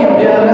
e